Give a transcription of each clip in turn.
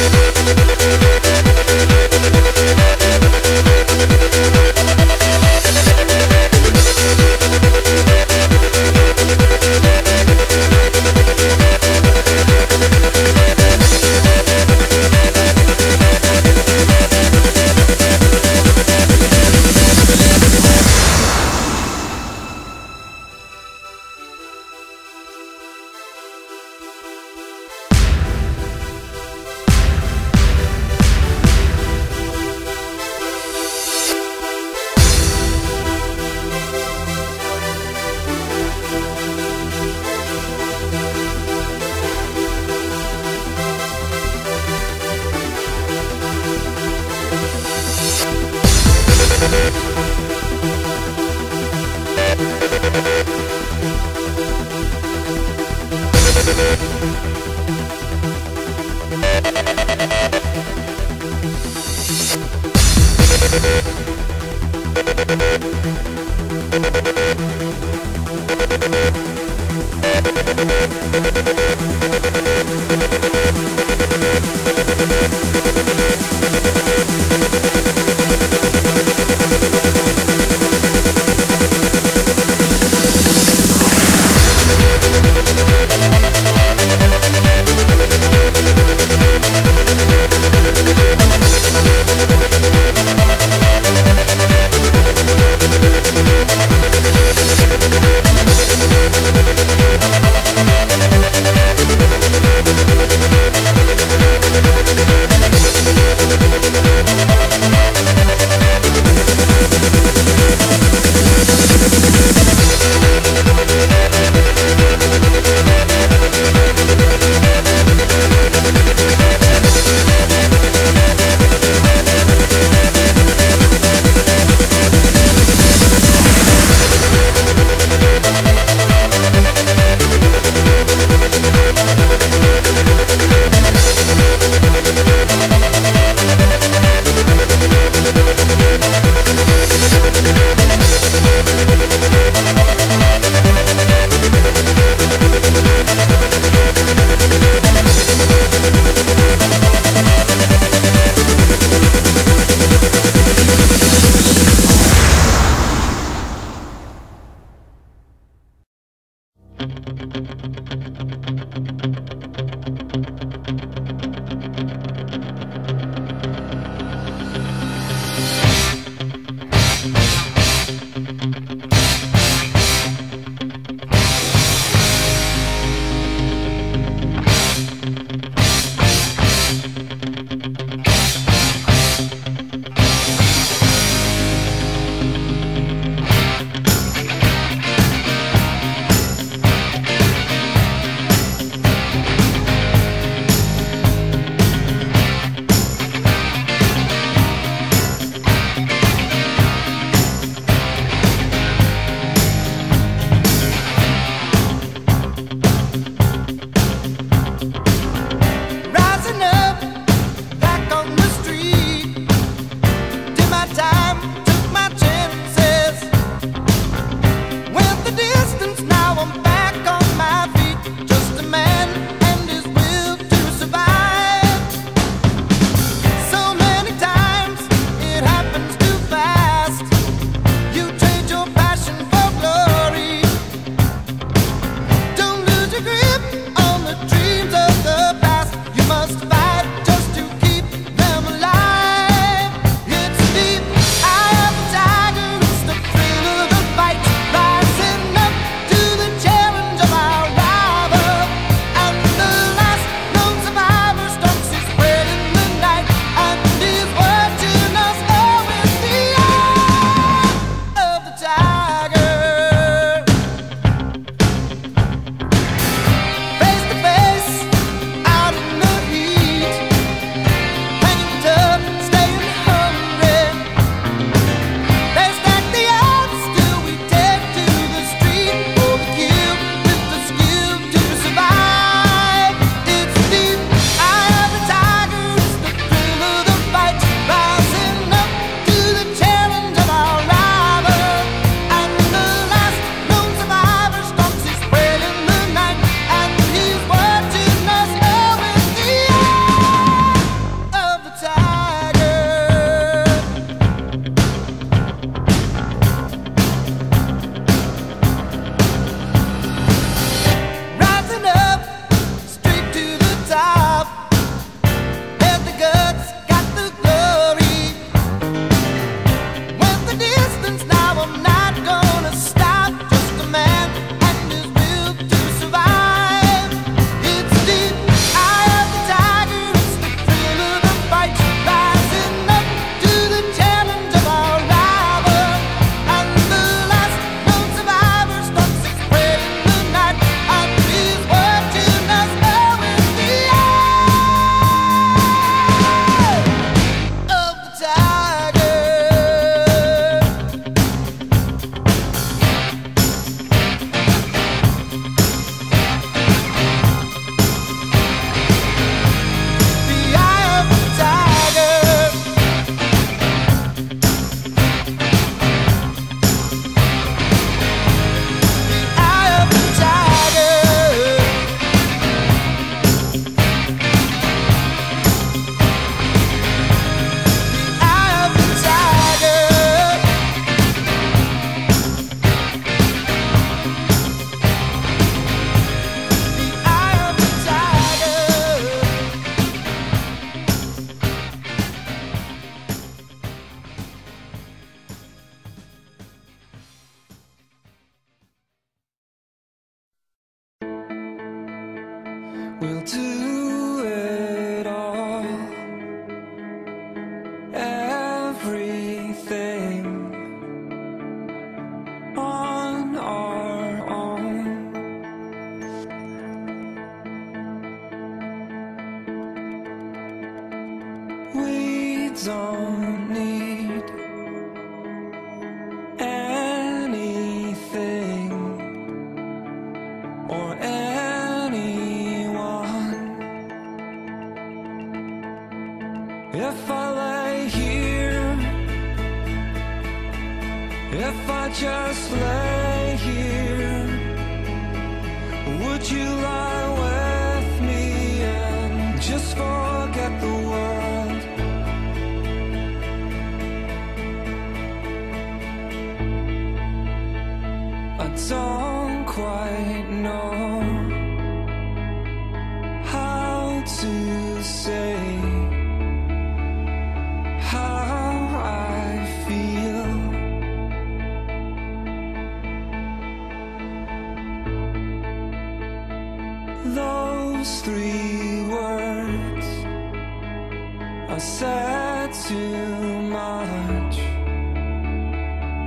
Thank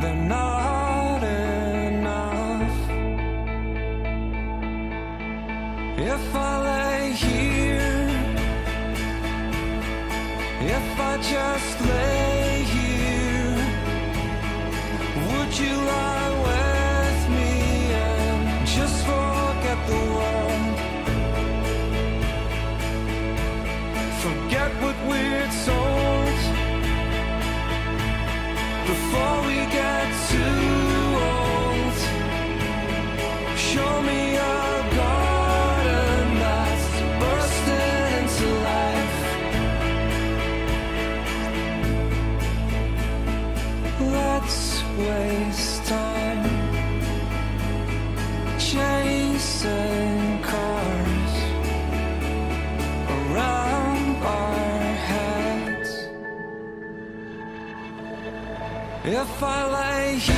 They're not If I lay here,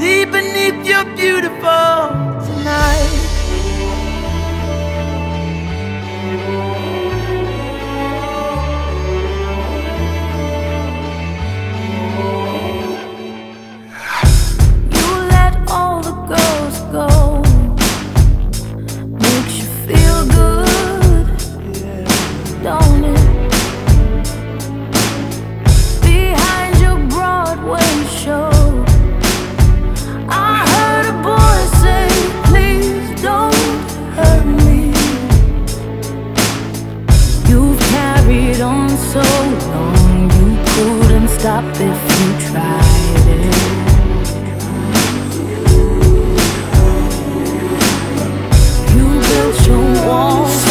see beneath your beautiful tonight? Built your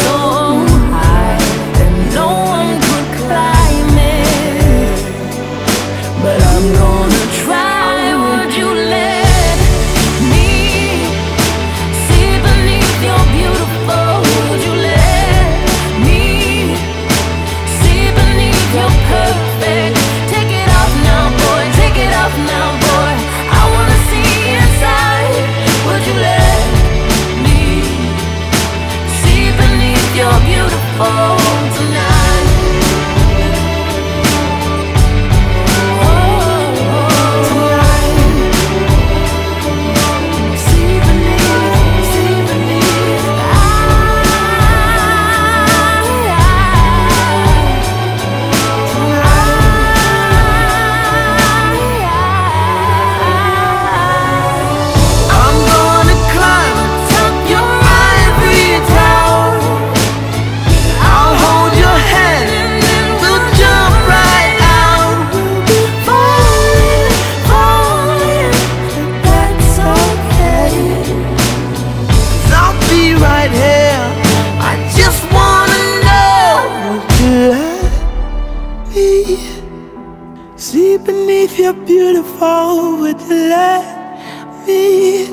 beneath your beautiful? Would you let me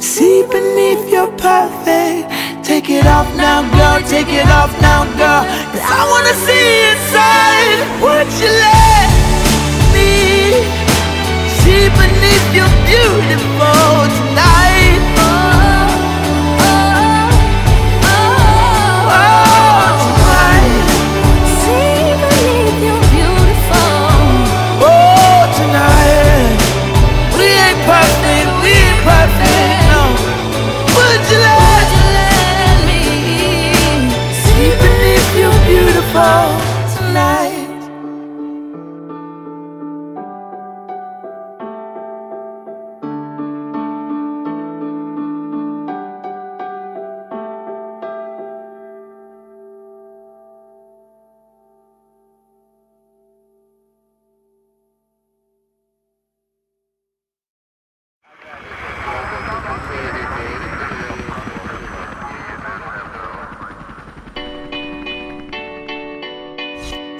see beneath your perfect? Take it off now, girl. Take it off now, girl. 'Cause I wanna see inside. Would you let me see beneath your beautiful tonight?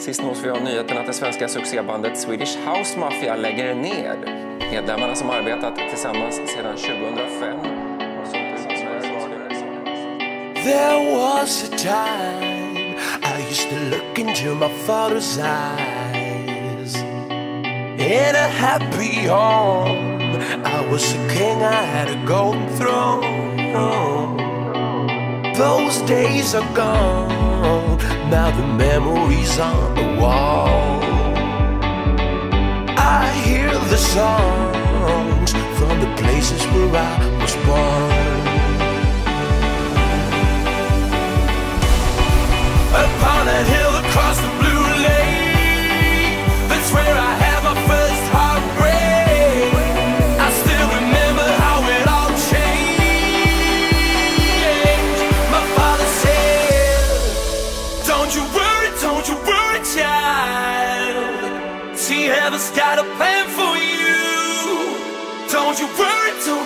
Sist nås vi av nyheten att det svenska succébandet Swedish House Mafia lägger ner. Medlemmarna som arbetat tillsammans sedan 2005. There was a time I used to look into my father's eyes. In a happy home, I was a king, I had a golden throne. Those days are gone, now the memories on the wall. I hear the songs from the places where I was born. Upon a hill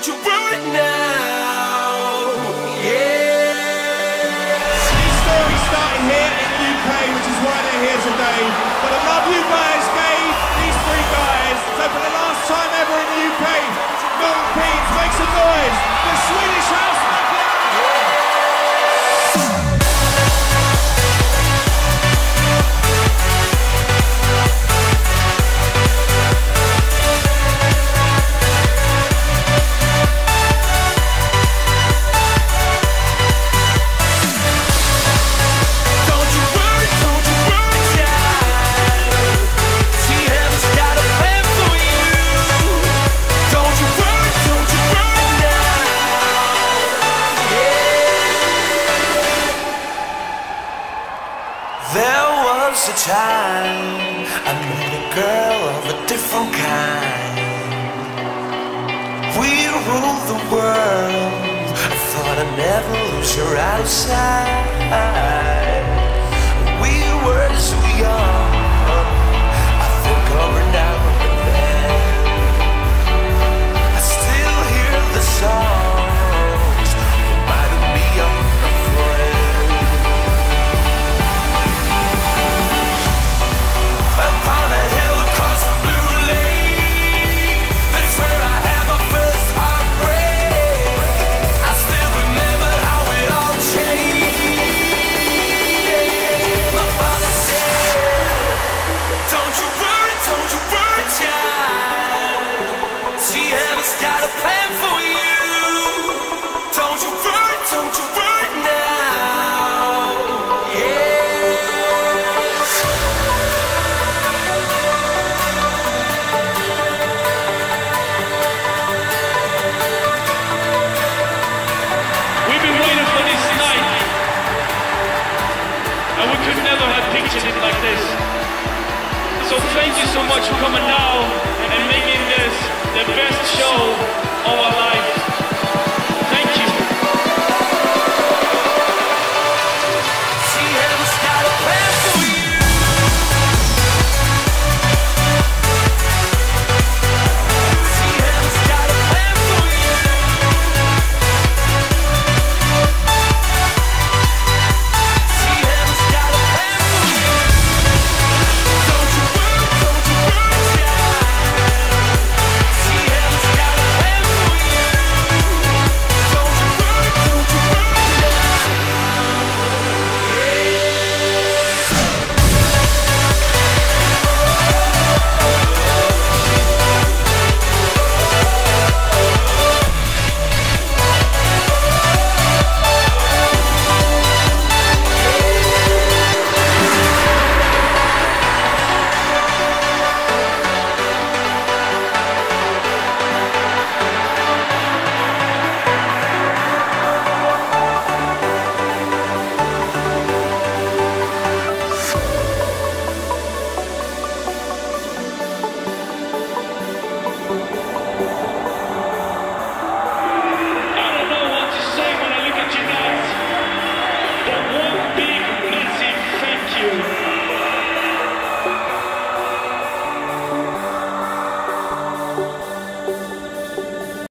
don't you worry now Yeah These stories started here in the UK, which is why they're here today. But the love you guys gave these three guys. So for the last time ever in the UK, Milton Keynes, make some noise. Lose her outside.